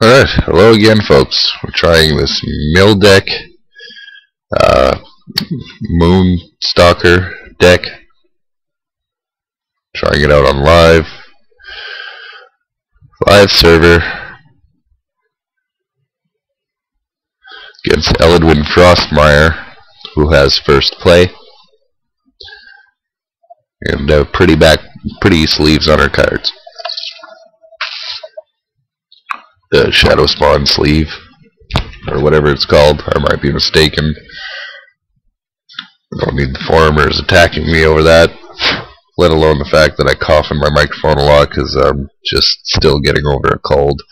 Alright, hello again folks. We're trying this mill deck, uh, moon stalker deck. Trying it out on live, live server, against Eladwen Frostmire, who has first play. And uh, pretty back, pretty sleeves on her cards the Shadow Spawn sleeve, or whatever it's called. I might be mistaken. I don't need the foreigners attacking me over that, let alone the fact that I cough in my microphone a lot because I'm just still getting over a cold.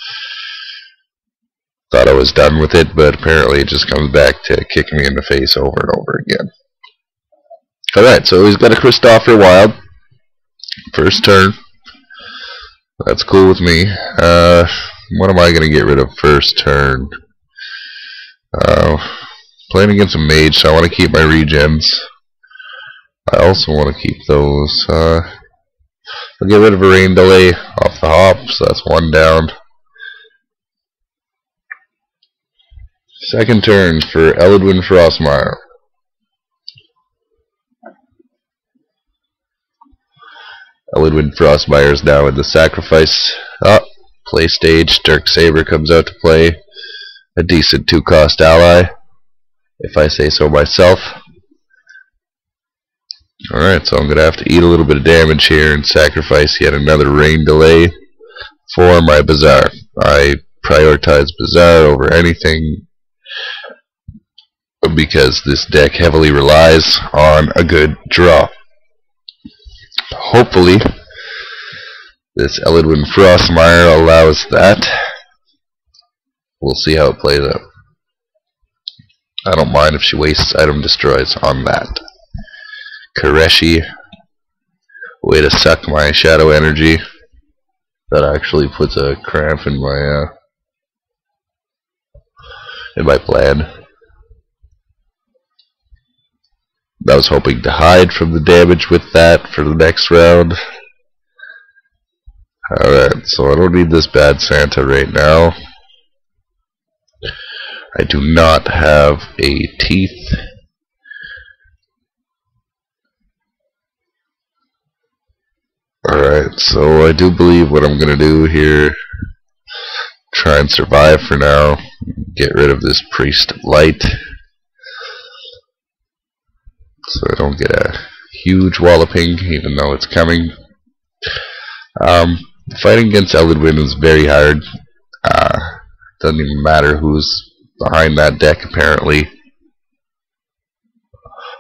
Thought I was done with it, but apparently it just comes back to kicking me in the face over and over again. Alright, so he's got a Kristoffer Wylde. First turn. That's cool with me. Uh, what am I going to get rid of first turn? Uh, playing against a mage, so I want to keep my regens. I also want to keep those. Uh, I'll get rid of a rain delay off the hop, so that's one down. Second turn for Eladwen Frostmire. Eladwen Frostmire is now in the sacrifice. Oh, play stage. Dirk Saber comes out to play. A decent two-cost ally, if I say so myself. Alright, so I'm going to have to eat a little bit of damage here and sacrifice yet another rain delay for my Bazaar. I prioritize Bazaar over anything because this deck heavily relies on a good draw. Hopefully, this Eladwen Frostmire allows that. We'll see how it plays out. I don't mind if she wastes item destroys on that. Koreshi. Way to suck my shadow energy. That actually puts a cramp in my uh, in my plan. I was hoping to hide from the damage with that for the next round. Alright, so I don't need this bad Santa right now. I do not have a teeth. Alright, so I do believe what I'm going to do here, try and survive for now, get rid of this Priest Light, so I don't get a huge walloping, even though it's coming. Um, fighting against Eladwen is very hard. Uh, doesn't even matter who's behind that deck, apparently.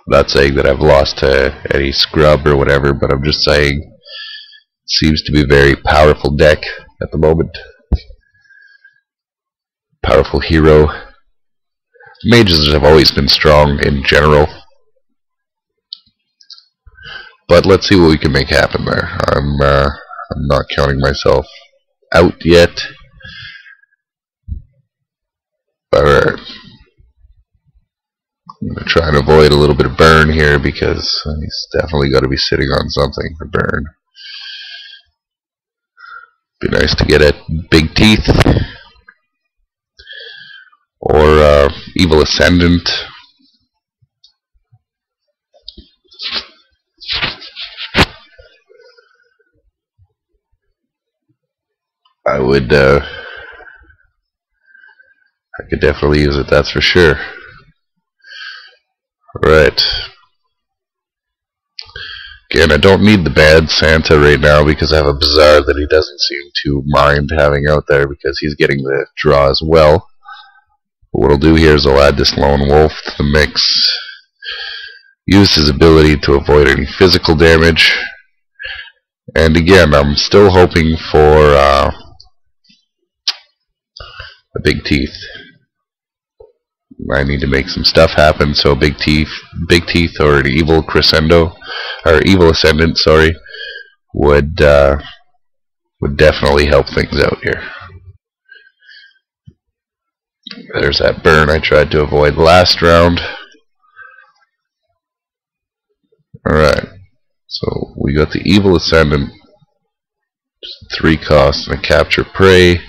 Not saying that I've lost to any scrub or whatever, but I'm just saying it seems to be a very powerful deck at the moment. Powerful hero. Mages have always been strong in general. But let's see what we can make happen there. I'm uh, I'm not counting myself out yet. Alright. I'm going to try and avoid a little bit of burn here because he's definitely got to be sitting on something for burn. Be nice to get at Big Teeth or uh, Evil Ascendant. I would, uh, I could definitely use it, that's for sure. Right. Again, I don't need the bad Santa right now because I have a Bazaar that he doesn't seem to mind having out there because he's getting the draw as well. But what I'll do here is I'll add this Lone Wolf to the mix. Use his ability to avoid any physical damage. And again, I'm still hoping for uh, big teeth. I need to make some stuff happen, so big teeth, big teeth, or an evil crescendo, or evil ascendant, sorry, would uh, would definitely help things out here. There's that burn I tried to avoid last round. Alright, so we got the evil ascendant, three costs and a capture prey.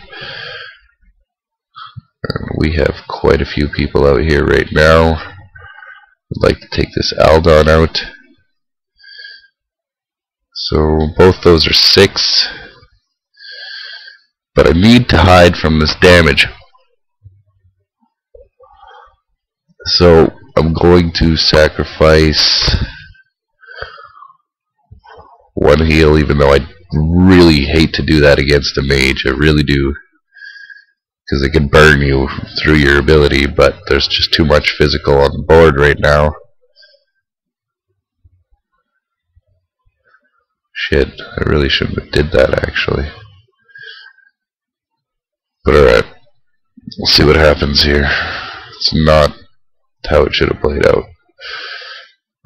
Um, we have quite a few people out here right now. I'd like to take this Aldon out. So both those are six. But I need to hide from this damage. So I'm going to sacrifice one heal even though I really hate to do that against a mage. I really do. Because it can burn you through your ability, but there's just too much physical on the board right now. Shit, I really shouldn't have did that actually. But alright, we'll see what happens here. It's not how it should have played out.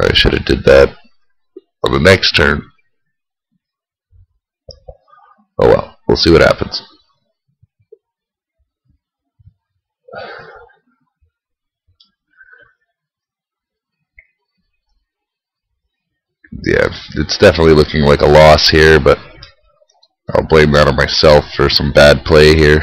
I should have did that on the next turn. Oh well, we'll see what happens. Yeah, it's definitely looking like a loss here, but I'll blame that on myself for some bad play here.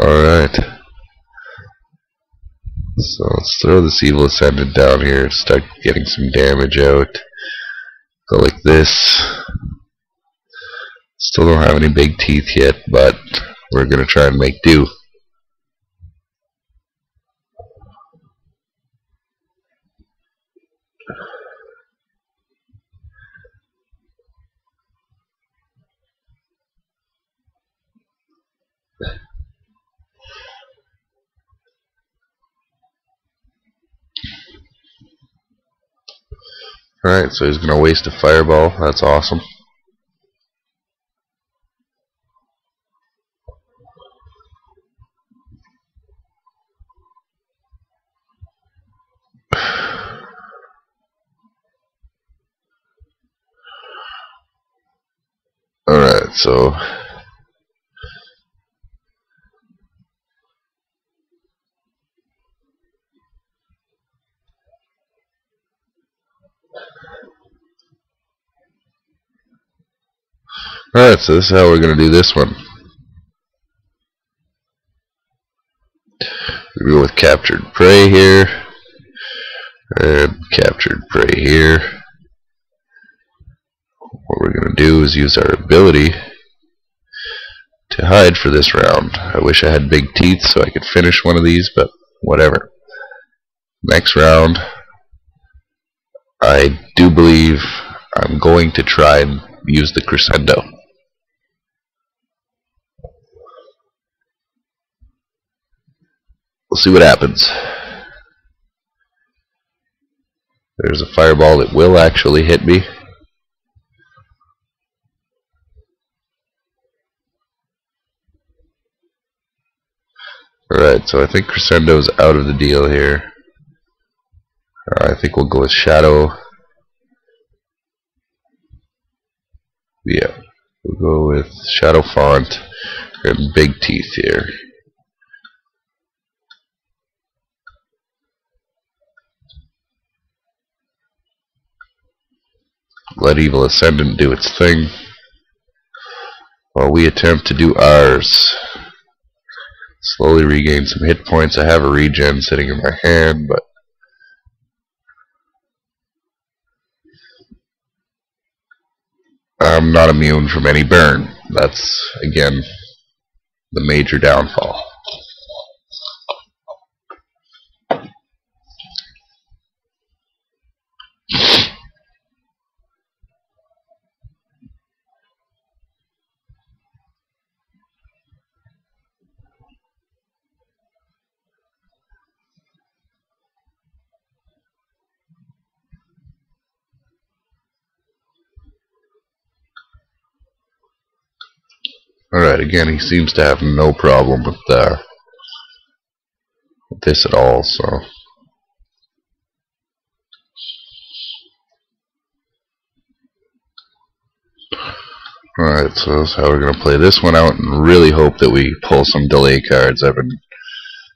Alright. So let's throw this Evil Ascendant down here, start getting some damage out. Go like this. Still don't have any big teeth yet, but we're going to try and make do. Alright, so he's going to waste a fireball. That's awesome. Alright, so Alright, so this is how we're going to do this one. We go with captured prey here, and captured prey here. What we're going to do is use our ability to hide for this round. I wish I had big teeth so I could finish one of these, but whatever. Next round, I do believe I'm going to try and use the crescendo. We'll see what happens. There's a fireball that will actually hit me. Alright, so I think Crescendo's out of the deal here. Uh, I think we'll go with Shadow. Yeah, we'll go with Shadow Font and Big Teeth here. Let Evil Ascendant do its thing while we attempt to do ours. Slowly regain some hit points. I have a regen sitting in my hand, but I'm not immune from any burn. That's, again, the major downfall. Alright, again, he seems to have no problem with, uh, with this at all, so... Alright, so that's how we're going to play this one out and really hope that we pull some delay cards. I've been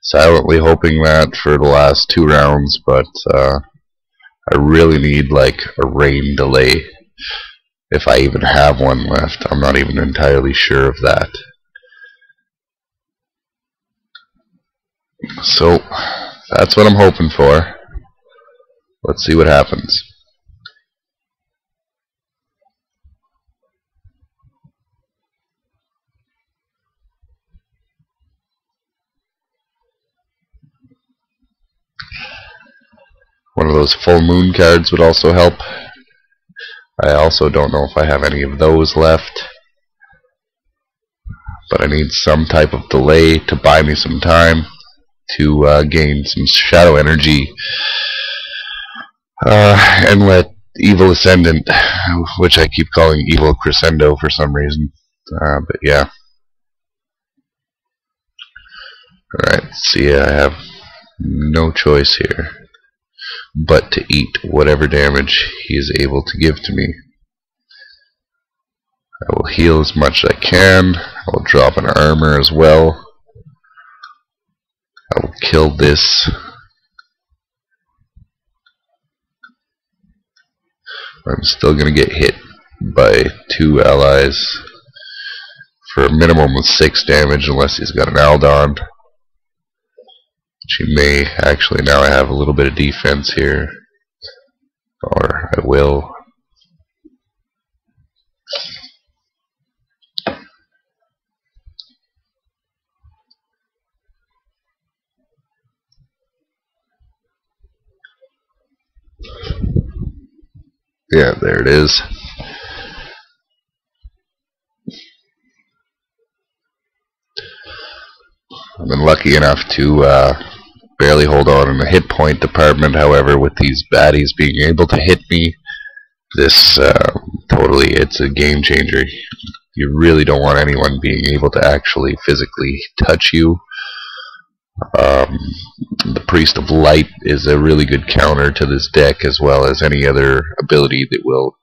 silently hoping that for the last two rounds, but uh, I really need like a rain delay if I even have one left. I'm not even entirely sure of that. So that's what I'm hoping for. Let's see what happens. One of those full moon cards would also help. I also don't know if I have any of those left. But I need some type of delay to buy me some time to uh, gain some shadow energy uh, and let Evil Ascendant, which I keep calling Evil Crescendo for some reason. Uh, but yeah. Alright, see, I have no choice here but to eat whatever damage he is able to give to me. I will heal as much as I can. I will drop an armor as well. I will kill this. I'm still going to get hit by two allies for a minimum of six damage unless he's got an Aldon. She may actually now I have a little bit of defense here or I will Yeah, there it is. I've been lucky enough to uh, barely hold on in the hit point department. However, with these baddies being able to hit me, this uh, totally it's a game changer. You really don't want anyone being able to actually physically touch you. Um, the Priest of Light is a really good counter to this deck as well as any other ability that will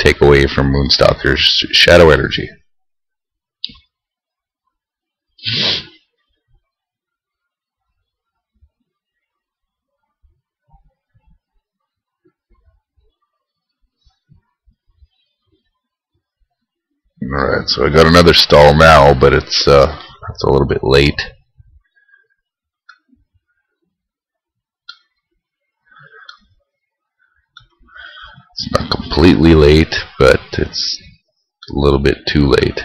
take away from Moonstalker's shadow energy. Alright, so I got another stall now, but it's uh, it's a little bit late. It's not completely late, but it's a little bit too late.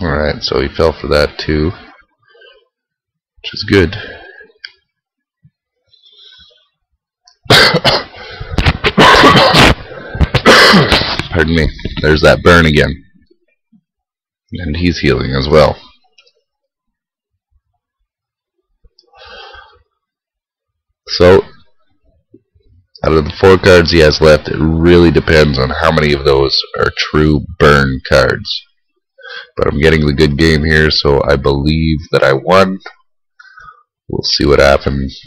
Alright, so he fell for that too. Which is good. Pardon me. There's that burn again. And he's healing as well. So, out of the four cards he has left, it really depends on how many of those are true burn cards. But I'm getting the good game here, so I believe that I won. We'll see what happens.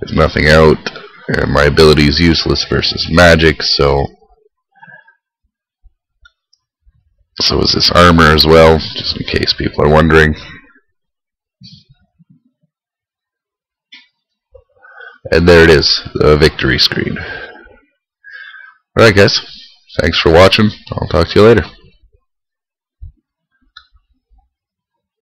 There's nothing out, and my ability is useless versus magic, so so is this armor as well, just in case people are wondering. And there it is, the victory screen. Alright guys, thanks for watching. I'll talk to you later.